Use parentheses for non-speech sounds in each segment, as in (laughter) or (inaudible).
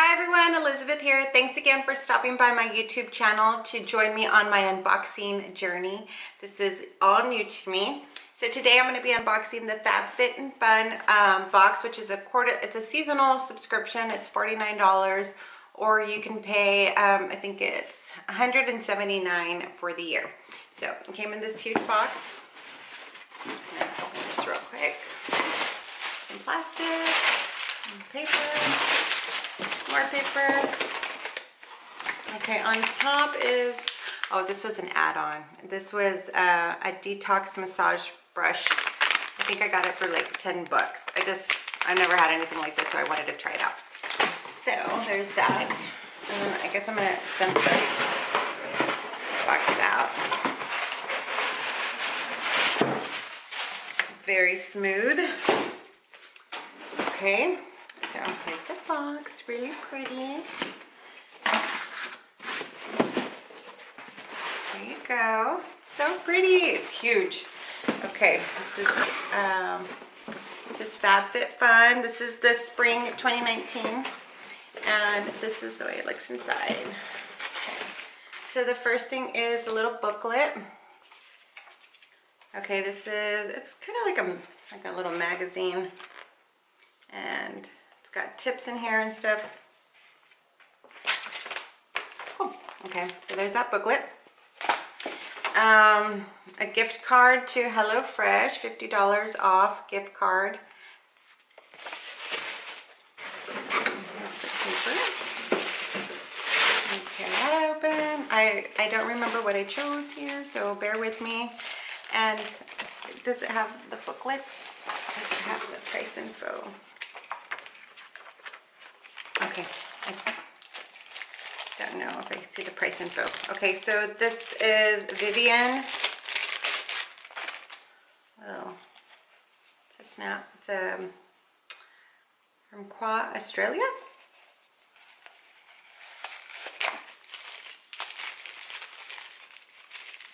Hi everyone, Elizabeth here. Thanks again for stopping by my YouTube channel to join me on my unboxing journey. This is all new to me. So today I'm going to be unboxing the Fab Fit FabFitFun um, box, which is a quarter, it's a seasonal subscription. It's $49 or you can pay, um, I think it's 179 for the year. So it came in this huge box. open this real quick. Some plastic, some paper more paper. Okay, on top is, oh, this was an add-on. This was uh, a detox massage brush. I think I got it for like 10 bucks. I just, I never had anything like this, so I wanted to try it out. So there's that. And I guess I'm gonna dump the box out. Very smooth. Okay, so here's the box, really pretty. There you go. So pretty. It's huge. Okay, this is um, this is FabFitFun. This is the spring 2019, and this is the way it looks inside. Okay. So the first thing is a little booklet. Okay, this is it's kind of like a like a little magazine, and it's got tips in here and stuff. Cool. Okay, so there's that booklet. Um, a gift card to HelloFresh, $50 off gift card. Here's the paper. tear that open. I, I don't remember what I chose here, so bear with me. And does it have the booklet? Does it have the price info? Okay, I don't know if I can see the price info. Okay, so this is Vivian. Oh, it's a snap. It's a, um, from Quay, Australia.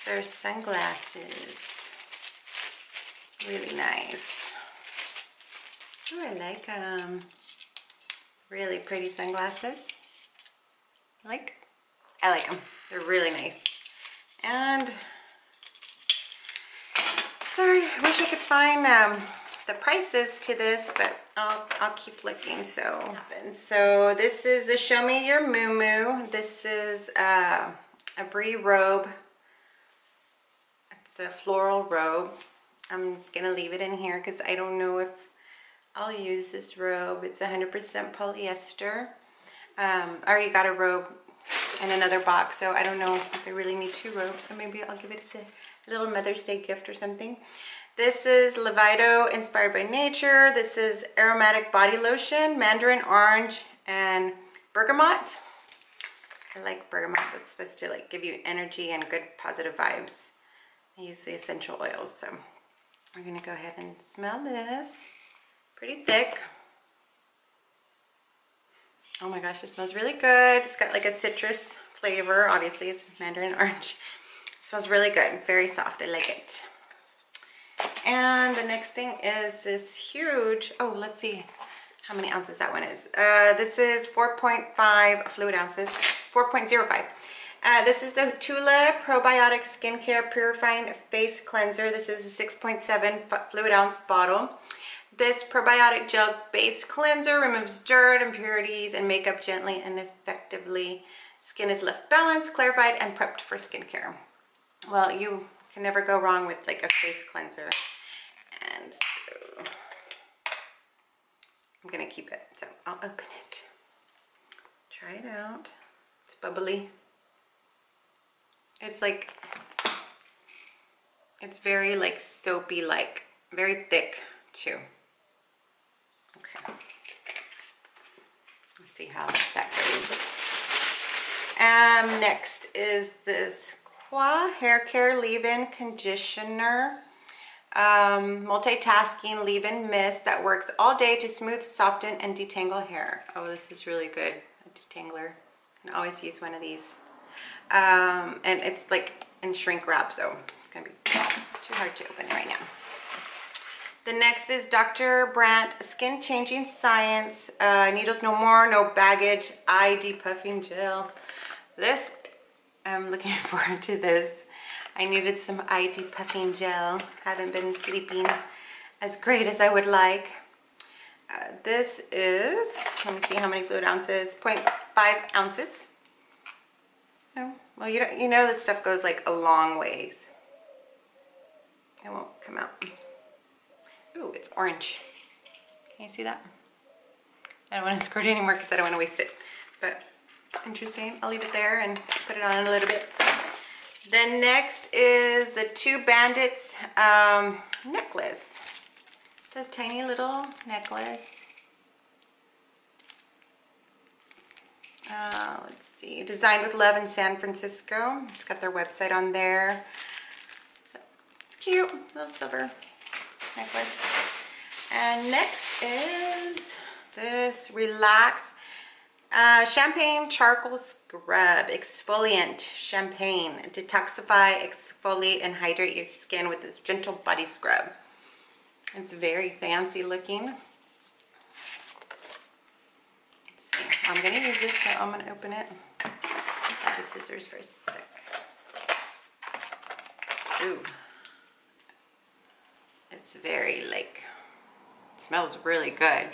These are sunglasses. Really nice. Oh, I like them. Um, Really pretty sunglasses. like? I like them. They're really nice. And sorry, I wish I could find um, the prices to this, but I'll, I'll keep looking. So, so this is a Show Me Your Mumu. This is uh, a Brie robe. It's a floral robe. I'm gonna leave it in here because I don't know if I'll use this robe. It's 100% polyester. Um, I already got a robe in another box, so I don't know if I really need two robes, so maybe I'll give it as a little Mother's Day gift or something. This is Lavido Inspired by Nature. This is Aromatic Body Lotion, Mandarin Orange, and Bergamot. I like bergamot. That's supposed to like give you energy and good positive vibes. I use the essential oils, so we're gonna go ahead and smell this pretty thick. Oh my gosh, it smells really good. It's got like a citrus flavor. Obviously, it's mandarin (laughs) orange. It smells really good. Very soft. I like it. And the next thing is this huge, oh, let's see how many ounces that one is. Uh, this is 4.5 fluid ounces, 4.05. Uh, this is the Tula Probiotic Skincare Purifying Face Cleanser. This is a 6.7 fluid ounce bottle. This probiotic gel based cleanser removes dirt, impurities, and makeup gently and effectively. Skin is left balanced, clarified, and prepped for skincare. Well, you can never go wrong with like a face cleanser. And so I'm gonna keep it. So I'll open it. Try it out. It's bubbly. It's like, it's very like soapy like, very thick too. See how that goes. Um, next is this Quai Hair Care Leave-In Conditioner. Um, multitasking leave-in mist that works all day to smooth, soften, and detangle hair. Oh, this is really good. A detangler. Can always use one of these. Um, and it's like in shrink wrap, so it's gonna be too hard to open right now. The next is Dr. Brandt Skin Changing Science. Uh, needles no more, no baggage, eye depuffing gel. This, I'm looking (laughs) forward to this. I needed some eye depuffing gel. Haven't been sleeping as great as I would like. Uh, this is, let me see how many fluid ounces, 0.5 ounces. Oh, well, you, you know this stuff goes like a long ways. It won't come out. It's orange. Can you see that? I don't want to (laughs) squirt it anymore because I don't want to waste it. But interesting. I'll leave it there and put it on a little bit. Then next is the Two Bandits um, necklace. It's a tiny little necklace. Uh, let's see, designed with love in San Francisco. It's got their website on there. So, it's cute, little silver necklace. And next is this Relax uh, Champagne Charcoal Scrub Exfoliant Champagne. Detoxify, exfoliate, and hydrate your skin with this gentle body scrub. It's very fancy looking. I'm going to use it, so I'm going to open it. The scissors for a sec. Ooh. It's very like, smells really good.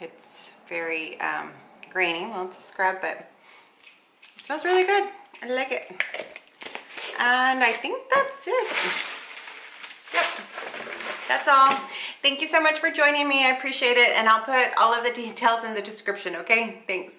It's very um, grainy. Well, it's a scrub, but it smells really good. I like it. And I think that's it. Yep, that's all. Thank you so much for joining me. I appreciate it. And I'll put all of the details in the description, okay? Thanks.